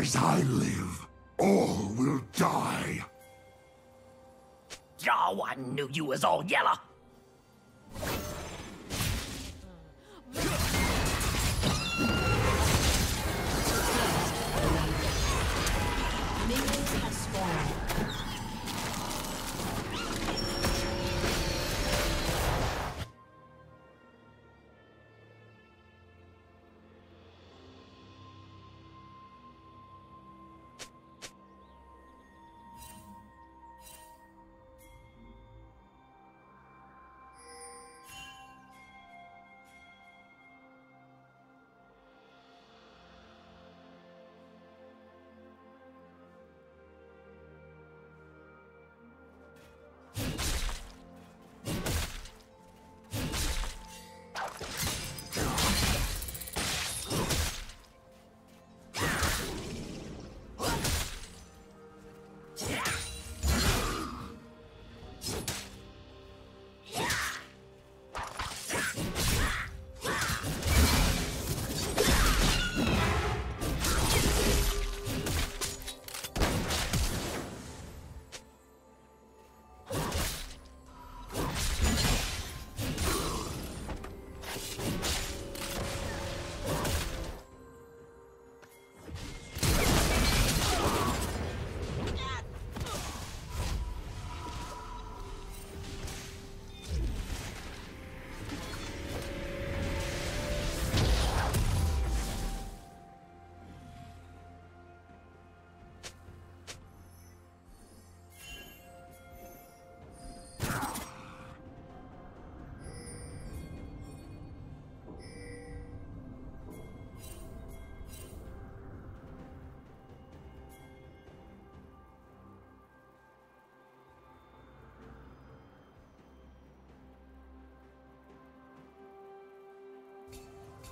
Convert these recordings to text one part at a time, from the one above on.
As I live, all will die. Oh, I knew you was all yellow. Minions have spawned.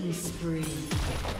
Killing spree.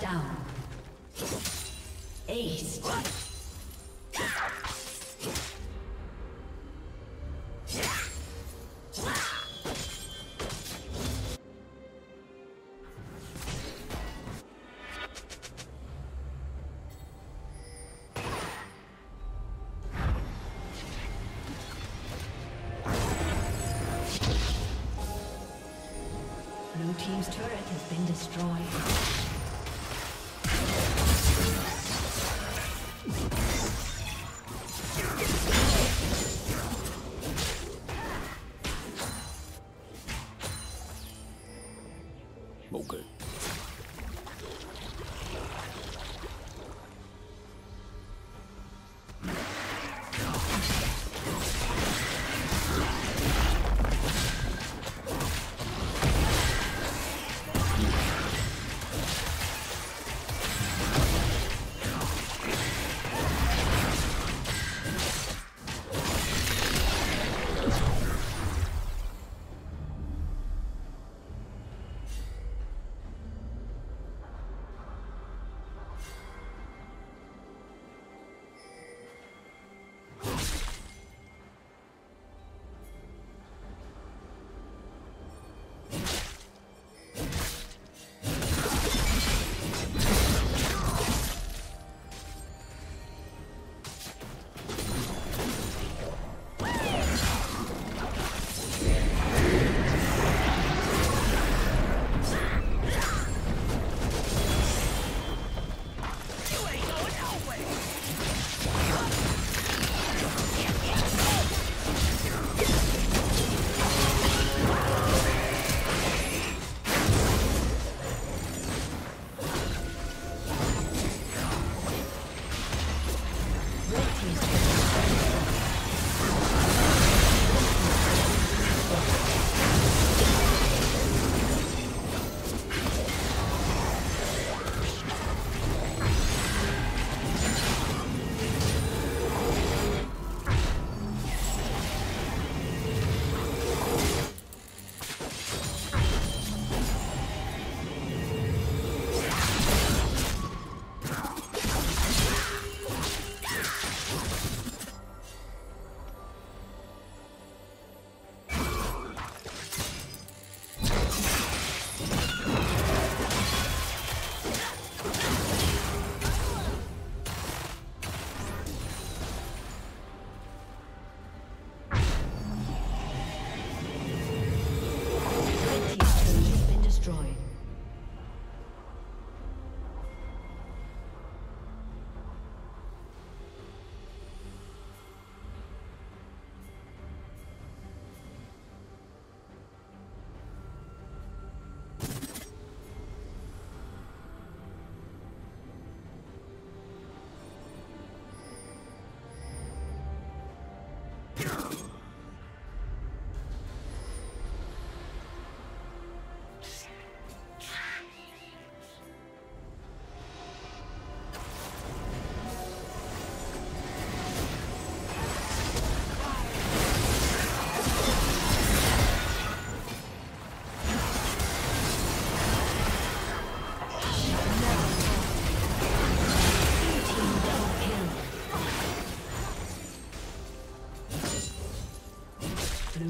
Shut down. Ace. Blue Team's turret has been destroyed.